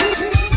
Música